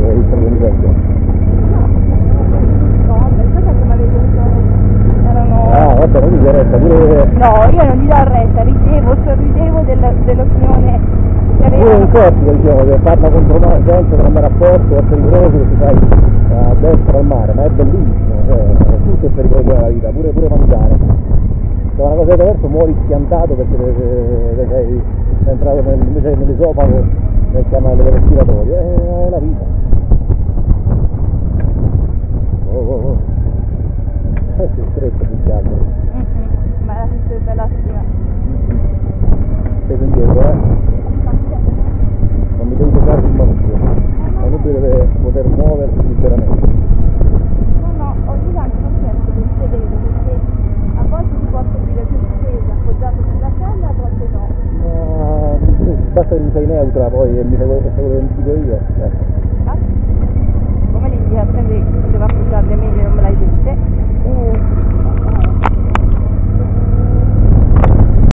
per il termometro. Ah, vabbè, non gli dà retta, pure... No, io non gli do retta, ricevo, sorridevo del, dell'opinione che aveva... Pure che corsica, diciamo, che parla contro me, gente, tra me rapporto, è pericoloso, che si fai a destra al mare, ma è bellissimo, cioè, è tutto è pericoloso della vita, pure, pure mangiare. Se una cosa è diversa muori schiantato perché sei entrato nel, invece nel canale del respiratorio, è la vita. Stretto più che altro. Mhm, Ma la più bella prima. Sei indietro, eh? Non mi devi toccare il manubrio. Il manubrio deve poter muoversi liberamente. No, no, ogni tanto non sento del sedere perché a volte si può servire più steso, appoggiato sulla sella, a volte no. Basta che mi sei neutra poi e mi fai quello che dico io. Eh. Infatti, come le indicazioni che doveva appoggiarle meglio